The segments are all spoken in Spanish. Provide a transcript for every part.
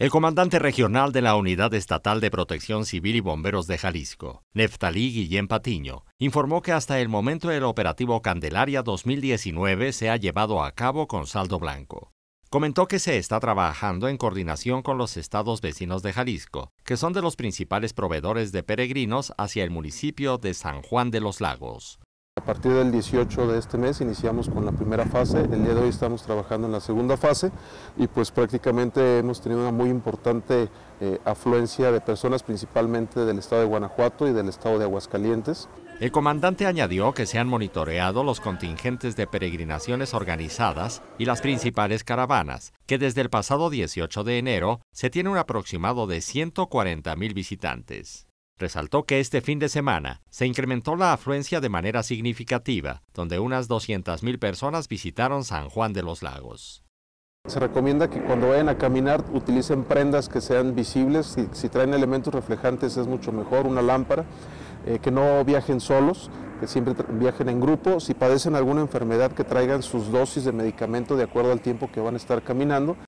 El comandante regional de la Unidad Estatal de Protección Civil y Bomberos de Jalisco, Neftalí Guillén Patiño, informó que hasta el momento el operativo Candelaria 2019 se ha llevado a cabo con saldo blanco. Comentó que se está trabajando en coordinación con los estados vecinos de Jalisco, que son de los principales proveedores de peregrinos hacia el municipio de San Juan de los Lagos. A partir del 18 de este mes iniciamos con la primera fase, el día de hoy estamos trabajando en la segunda fase y pues prácticamente hemos tenido una muy importante eh, afluencia de personas principalmente del estado de Guanajuato y del estado de Aguascalientes. El comandante añadió que se han monitoreado los contingentes de peregrinaciones organizadas y las principales caravanas, que desde el pasado 18 de enero se tiene un aproximado de 140 mil visitantes. Resaltó que este fin de semana se incrementó la afluencia de manera significativa, donde unas 200.000 personas visitaron San Juan de los Lagos. Se recomienda que cuando vayan a caminar utilicen prendas que sean visibles, si, traen elementos reflejantes es mucho mejor, una lámpara, eh, que no viajen solos, que siempre viajen en grupo, si padecen alguna enfermedad que traigan sus dosis de medicamento de acuerdo al tiempo que van a estar caminando.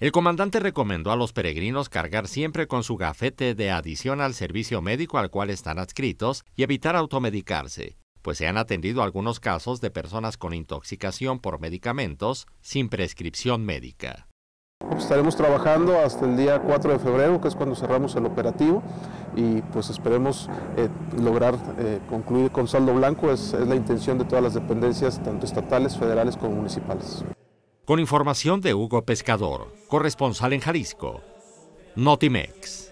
El comandante recomendó a los peregrinos cargar siempre con su gafete de adición al servicio médico al cual están adscritos y evitar automedicarse, pues se han atendido algunos casos de personas con intoxicación por medicamentos sin prescripción médica. Estaremos trabajando hasta el día 4 de febrero, que es cuando cerramos el operativo, y pues esperemos eh, lograr eh, concluir con saldo blanco, es la intención de todas las dependencias, tanto estatales, federales como municipales. Con información de Hugo Pescador, corresponsal en Jalisco, Notimex.